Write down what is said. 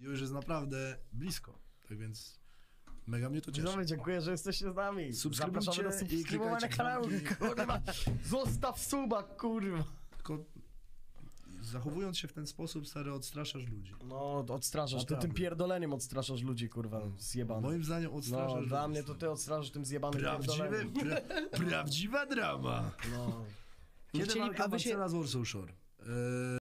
już jest naprawdę blisko. Tak więc mega mnie to cieszy. Widzowie, dziękuję, że jesteście z nami. Subskrybujcie do i subskrybowania klikajcie kanału. Kurwa, zostaw suba, kurwa. Tylko zachowując się w ten sposób, stary, odstraszasz ludzi. No, odstraszasz, ty tym pierdoleniem odstraszasz ludzi, kurwa, no. zjebany. Moim zdaniem odstraszasz No, ludzi. dla mnie to ty odstraszasz tym zjebanym Prawdziwe, pierdoleniem. pra, prawdziwa drama. No. Kiedy Chcieli- walka a wy się- z Warsaw Shore? Eee,